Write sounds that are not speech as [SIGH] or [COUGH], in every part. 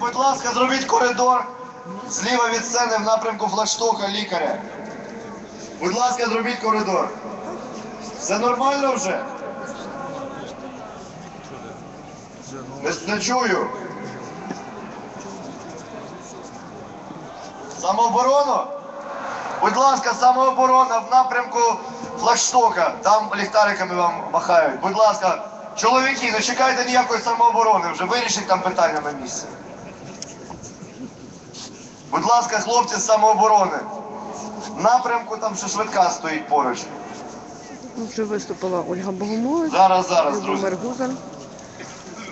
будь ласка, зробіть коридор зліва від сцени в напрямку флагштока лікаря. Будь ласка, зробіть коридор. Все нормально вже? Не, не чую. Самооборона? Будь ласка, самооборона в напрямку флагштока. Там ліхтариками вам махають. Будь ласка, чоловіки, не чекайте ніякої самооборони, вже вирішіть там питання на місці. Будь ласка, хлопці з самооборони. Напрямку там ще швидка стоїть поруч. Вже виступила Ольга Богомолець, Зараз, зараз, друзі. Гузар.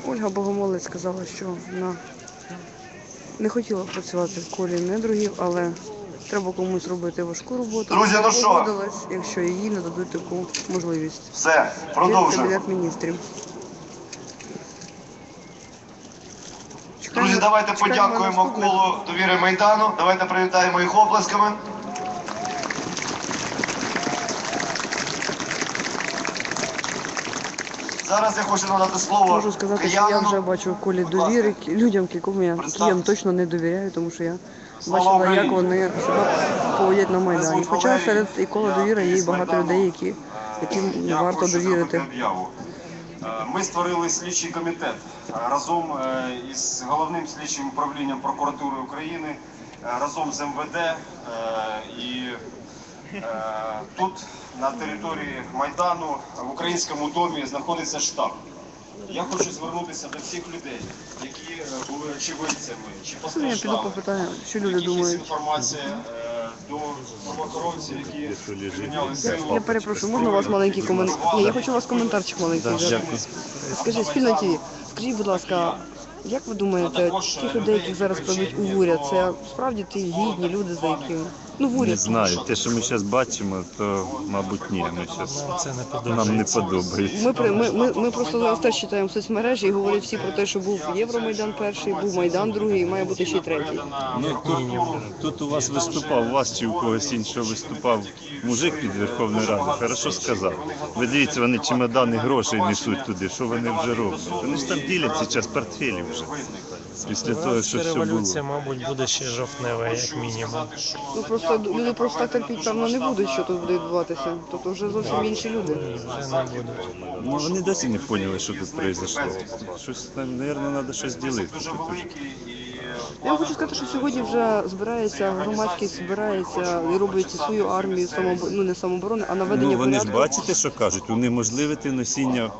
Ольга Богомолець сказала, що вона не хотіла працювати в колі недругів, але треба комусь робити важку роботу. Друзі, ну що? Якщо їй не дадуть таку можливість. Все, продовжуємо. Кабінет міністрів. Друзі, давайте подякуємо колу довіри Майдану. Давайте привітаємо їх оплесками. Зараз я хочу надати слово Можу сказати, що я вже бачу колі довіри людям, кільком я Представтесь. точно не довіряю, тому що я бачила, як вони себе поводять на майдані. Хоча серед і кола довіри є багато людей, які яким варто довірити. Е, Ми створили слідчий комітет е, разом е, із головним слідчим управлінням прокуратури України, разом з МВД і тут на території Майдану в українському домі знаходиться штаб. Я хочу звернутися до всіх людей, які були очевидцями чи постраждали. що люди думають. інформація до правоохоронців, які прийняли силу. Я перепрошую, можна у вас маленький коментар? Ні, я хочу у вас коментарчик маленький. Скажіть, спільно ті, скажіть, будь ласка, як ви думаєте, тих людей, яких зараз проведуть у уряд, це справді ті гідні люди, за якими? Ну, в Не уряд. знаю. Те, що ми зараз бачимо, то мабуть ні. Ми щас... нам не подобається. Ми, при- ми, ми, ми просто зараз теж читаємо соцмережі і говорять всі про те, що був Євромайдан перший, був Майдан другий, і має бути ще й третій. Ну тут, тут у вас виступав, у вас чи у когось іншого виступав мужик під Верховною Радою. Хорошо сказав. Ви дивіться, вони чемодани грошей несуть туди. Що вони вже роблять? Вони ж там ділять зараз портфелі вже. Після того, що все революція, було. мабуть, буде ще жовтнева, як мінімум. Ну просто люди просто так терпіть, певно, не будуть, що тут буде відбуватися. Тут вже зовсім інші люди. Ну вони досі не поняли, що тут произошло. Щось там, мабуть, треба щось ділити. Тут Я хочу сказати, що сьогодні вже збирається громадськість, збирається і робить свою армію ну не самооборони, а наведення Ну, вони ж порядку. бачите, що кажуть, унеможливити носіння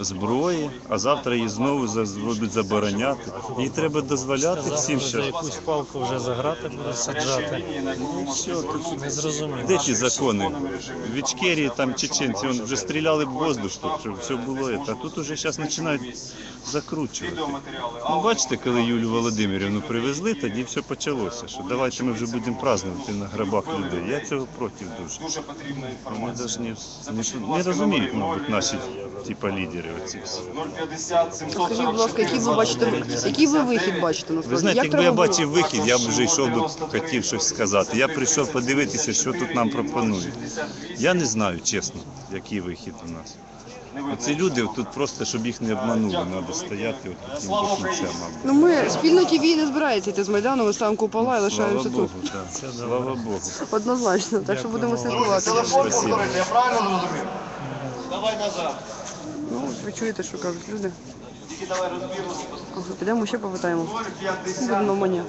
зброї, а завтра її знову за- будуть забороняти. Їй треба дозволяти всім, що якусь палку вже за грати будуть саджати. ну, все, тут Не зрозуміло. де ті закони? В Ічкерії там чеченці вони вже стріляли в воздух, щоб щоб все було. це. А тут уже зараз починають закручувати. Ну, бачите, коли Юлю Володимирівну привезли, тоді все почалося. Що давайте ми вже будемо празднувати на грабах людей. Я цього проти дуже. Дуже потрібна Вони інформація. навіть не, не, не розуміють, мабуть, наші типа лідери оці всі. 050 Скажіть, будь ласка, який ви бачите, який ви вихід бачите насправді? Ви знаєте, Як якби я бачив вихід, я б вже йшов би, хотів щось сказати. Я прийшов подивитися, що тут нам пропонують. Я не знаю, чесно, який вихід у нас. Оці люди тут просто, щоб їх не обманули, треба стояти от таким до кінця, мабуть. Ну ми спільно ТВ не збирається йти з Майдану, ми ставимо купола і лишаємося Богу, тут. так. Слава Богу. Однозначно, так що будемо слідкувати. Телефон повторити, я правильно зрозумів? Давай назад. Ну, ви чуєте, що кажуть люди. Тільки давай розбірно. Підемо ще попитаємо. 050. Будемо мені.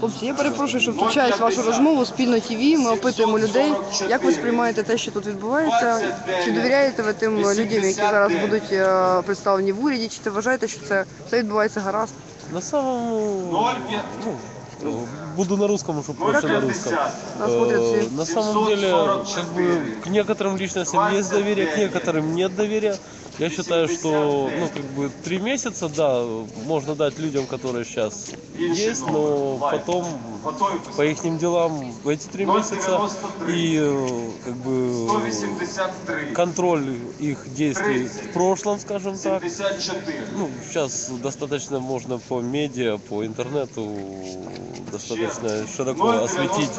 Хлопці, я перепрошую, що втручаюсь в вашу розмову спільно ТВ. Ми опитуємо людей, як ви сприймаєте те, що тут відбувається. Чи довіряєте ви тим людям, які зараз будуть е, представлені в уряді? Чи ти вважаєте, що це все відбувається гаразд? На самом, ну, буду на русском, чтобы проще на русском. Нас смотрят Э, все. На самом деле, как бы к некоторым личностям есть доверие, к некоторым нет доверия. Я считаю, что, ну, как бы три месяца, да, можно дать людям, которые сейчас есть, но потом по их делам в эти три месяца и э, как бы 183. контроль их действий в прошлом, скажем так, 54. ну, сейчас достаточно можно по медиа, по интернету достаточно широко осветить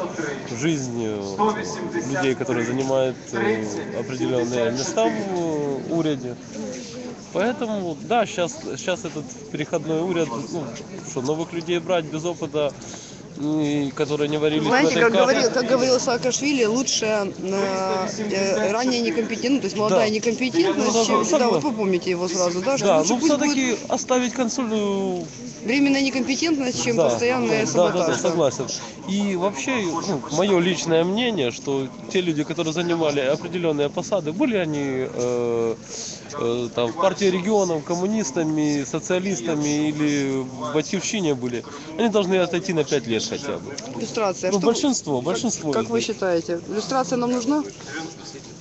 жизнь э, людей, которые занимают э, определенные места в уряде. Поэтому, да, сейчас, сейчас этот переходной уряд, ну, что, новых людей брать без опыта, которые не варились в этой как каше. говорил, как говорил Саакашвили, лучше э, э, ранняя некомпетентность, то есть молодая Да. некомпетентность, Ну, чем, да, вы помните его сразу, да, Да, ну пусть будет все-таки оставить консуль... временная некомпетентность, чем да, постоянная да, да, да, саботаж. согласен. И вообще, ну, мое личное мнение, что те люди, которые занимали определенные посады, были они э, э, там, в партии регионов, коммунистами, социалистами или в Батьевщине были, они должны отойти на 5 лет хотя бы. Иллюстрация. Ну, Что- большинство, большинство. Как из вы считаете, иллюстрация нам нужна?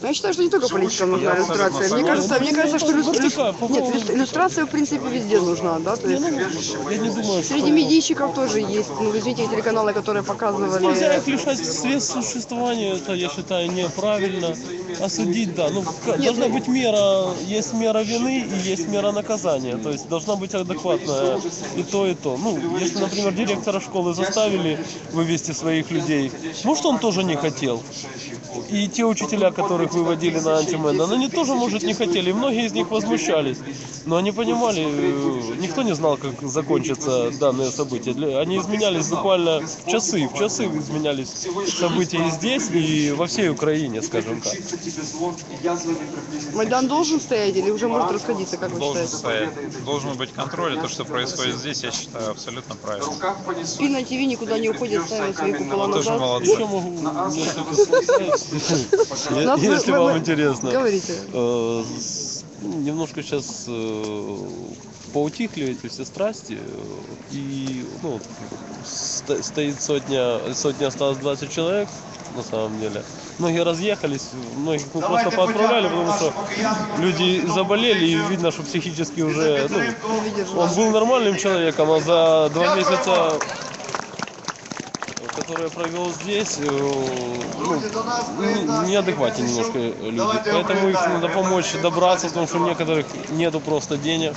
Ну, Я считаю, что не только политикам нужна иллюстрация. Мне кажется, мне кажется, что иллюс- Вертикаль, иллюс- нет, иллюс- иллюстрация в принципе везде нужна, да? То есть ну, я не думаю, среди медийщиков тоже есть, ну, возьмите телеканалы, которые Нельзя показывали. их лишать средств существования, это, я считаю, неправильно. Осудить, да. Ну, должна ну- быть мера, есть мера вины и есть мера наказания. То есть должна быть адекватная и то, и то. Ну, если, например, директора школы заставили вывести своих людей, может, он тоже не хотел. И те учителя, которых выводили на антименд, они тоже, может, не хотели. И многие из них возмущались. Но они понимали, э, никто не знал, как закончится данное событие. Они изменялись буквально в часы. В часы изменялись события и здесь, и во всей Украине, скажем так. Майдан должен стоять или уже может расходиться, как вы должен считаете? стоять. Должен быть контроль, и то, что происходит здесь, я считаю абсолютно правильно. Спина ТВ никуда не уходит, ставит свои купола Тоже назад. молодцы. Если вам интересно. Говорите. Э, ну, немножко сейчас поутихли эти все страсти, э, и ну, сто- стоит сотня, сотня осталось 20 человек, на самом деле. Многие разъехались, многих мы просто поотправляли, потому что люди заболели, и видно, что психически уже, ну, он был нормальным человеком, а за два месяца, которые я провел здесь, э, ну, не- неадекватнее немножко люди. Поэтому их надо помочь добраться, потому что у некоторых нету просто денег.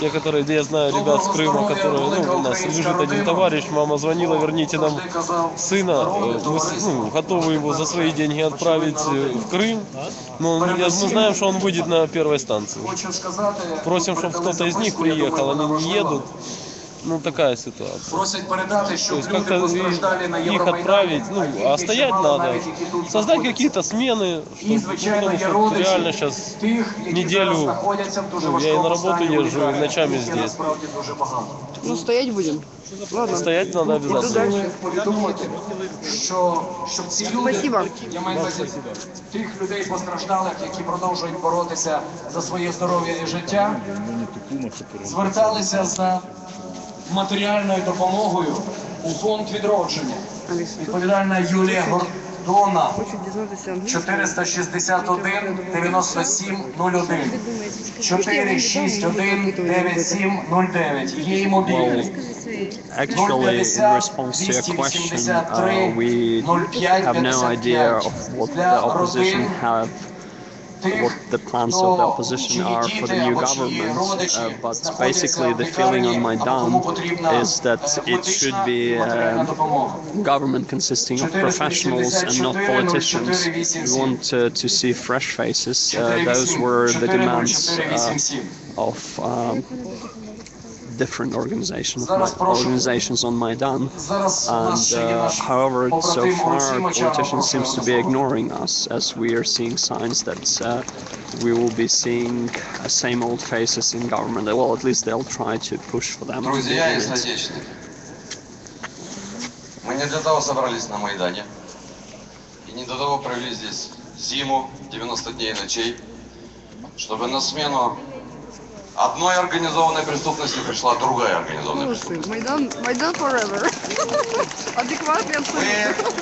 Те, которые, я знаю ребят с Крыма, которые, ну, у нас лежит один товарищ, мама звонила, верните нам сына, Э, мы с- ну, готовы его за свои деньги отправить э, в Крым, но мы знаем, что он будет на первой станции. Просим, чтобы кто-то из них приехал, они не едут. Ну, такая ситуация. Просять передати, То щоб есть люди как-то постраждалі на их Євромайдані, отправить, ну, а які стоять ще мало надо. навіть, які тут Создать знаходяться. какие-то смены, І, чтобы, звичайно, потому є что родичі реально сейчас тих, які неделю, зараз знаходяться в дуже ну, я і на важкому роботу стані їжджу, і лікарні, ночами яких є здесь. насправді дуже багато. Ну, стоять будем. Ладно. стоять надо Иду обязательно. дальше. повідомити, що щоб ці люди, Спасибо. я маю на увазі тих людей постраждалих, які продовжують боротися за своє здоров'я і життя, зверталися за матеріальною допомогою у фонд відродження. Відповідальна Юлія Гордона хочу дізнатися англійською. 461 97 01 461 9709. Її мобільний. Actually, in response to your question, uh, we have no idea of what the opposition have, what the plans of the opposition are for the new government. Uh, but basically, the feeling on Maidan is that it should be a government consisting of professionals and not politicians. We want uh, to see fresh faces. Uh, those were the demands uh, of. Um, different organizations, organizations on Maidan. And uh, however, so far, politicians seems to be ignoring us as we are seeing signs that uh, we will be seeing uh, same old faces in government. Well, at least they'll try to push for them. to be Друзья и in it. соотечественники, мы не для того собрались на Майдане и не для того провели здесь зиму, 90 дней и ночей, чтобы на смену одной организованной преступности пришла другая организованная преступность. Майдан, Майдан forever. [LAUGHS] Адекватный абсолютно.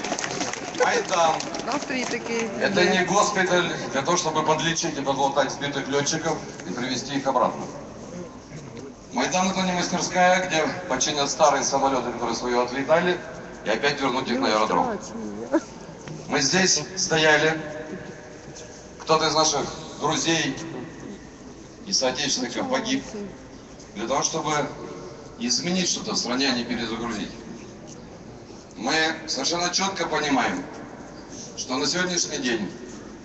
Майдан Настрій такий. это не госпиталь для того, чтобы подлечить и подлатать сбитых летчиков и привести их обратно. Майдан это не мастерская, где починят старые самолеты, которые свое отлетали, и опять вернуть их на аэродром. Мы здесь стояли, кто-то из наших друзей и соотечественников погиб для того, чтобы изменить что-то в стране, а не перезагрузить. Мы совершенно четко понимаем, что на сегодняшний день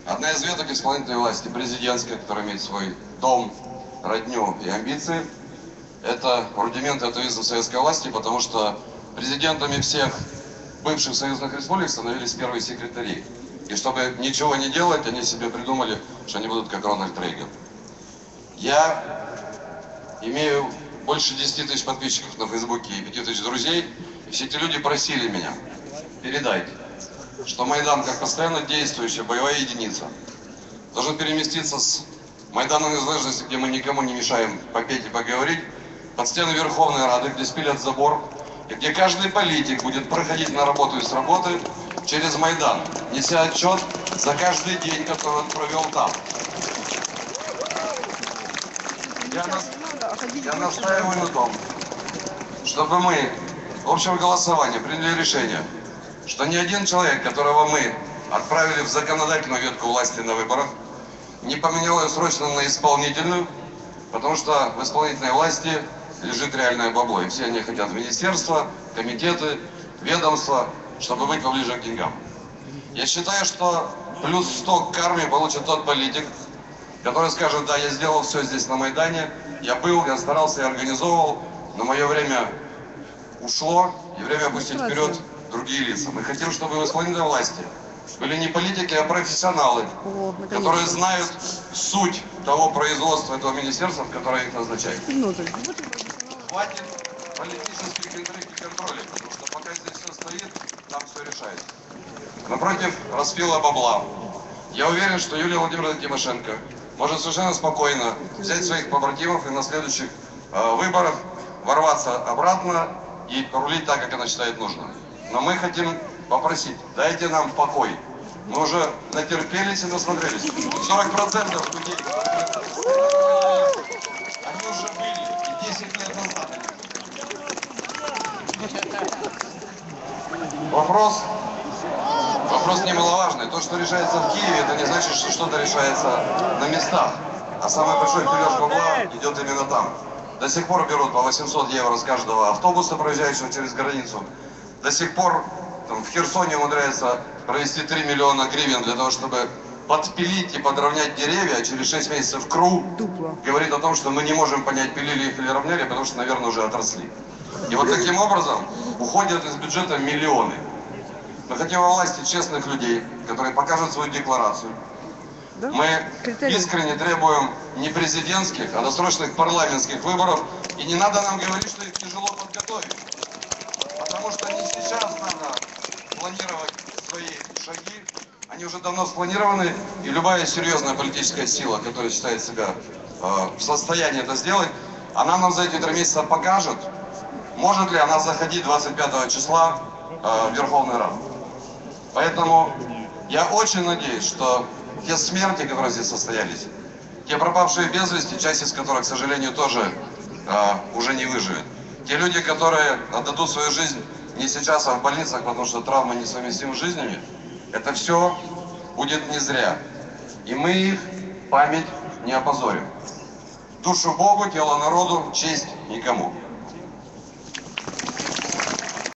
одна из веток исполнительной власти, президентская, которая имеет свой дом родню и амбиции. Это рудимент атеизма советской власти, потому что президентами всех бывших союзных республик становились первые секретари. И чтобы ничего не делать, они себе придумали, что они будут как Рональд Рейган. Я имею больше 10 тысяч подписчиков на Фейсбуке и 5 тысяч друзей. И все эти люди просили меня, передайте, что Майдан, как постоянно действующая боевая единица, должен переместиться с Майдана Незалежности, где мы никому не мешаем попеть и поговорить, под стены Верховной Рады, где спилят забор, и где каждый политик будет проходить на работу и с работы через Майдан, неся отчет за каждый день, который он провел там. Я, я настаиваю на том, чтобы мы общего голосования приняли решение, что ни один человек, которого мы отправили в законодательную ветку власти на выборах, не поменял ее срочно на исполнительную, потому что в исполнительной власти лежит реальное бабло, и все они хотят в министерства, комитеты, ведомства, чтобы быть поближе к деньгам. Я считаю, что плюс 100 к карме получит тот политик, который скажет, да, я сделал все здесь на Майдане, я был, я старался, я организовывал, но мое время ушло, и время опустить вперед другие лица. Мы хотим, чтобы в исполнительной власти были не политики, а профессионалы, О, которые знают суть того производства этого министерства, в которое их назначает. Минуту. Хватит политических интриг и контроля, потому что пока здесь все стоит, там все решается. Напротив распила бабла. Я уверен, что Юлия Владимировна Тимошенко может совершенно спокойно взять своих побратимов и на следующих э, выборах ворваться обратно и рулить так, как она считает нужным. Но мы хотим попросить, дайте нам покой. Мы уже натерпелись и насмотрелись. 40% людей, они уже были и 10 лет назад. Вопрос, вопрос немаловажный. То, что решается в Киеве, это не значит, что что-то решается на местах. А самый большой дележ бабла идет именно там. До сих пор берут по 800 евро с каждого автобуса, проезжающего через границу. До сих пор там, в Херсоне умудряется провести 3 миллиона гривен для того, чтобы подпилить и подровнять деревья, а через 6 месяцев КРУ говорит о том, что мы не можем понять, пилили их или равняли, потому что, наверное, уже отросли. И вот таким образом уходят из бюджета миллионы. Мы хотим во власти честных людей, которые покажут свою декларацию. Мы искренне требуем не президентских, а досрочных парламентских выборов. И не надо нам говорить, что их тяжело подготовить. Потому что не сейчас надо планировать свои шаги. Они уже давно спланированы. И любая серьезная политическая сила, которая считает себя э, в состоянии это сделать, она нам за эти три месяца покажет, может ли она заходить 25 числа э, в Верховный Рад. Поэтому я очень надеюсь, что те смерти, которые здесь состоялись, те пропавшие без вести, часть из которых, к сожалению, тоже э, уже не выживет, те люди, которые отдадут свою жизнь не сейчас, а в больницах, потому что травмы несовместимы с жизнями, это все будет не зря. И мы их память не опозорим. Душу Богу, тело народу, честь никому.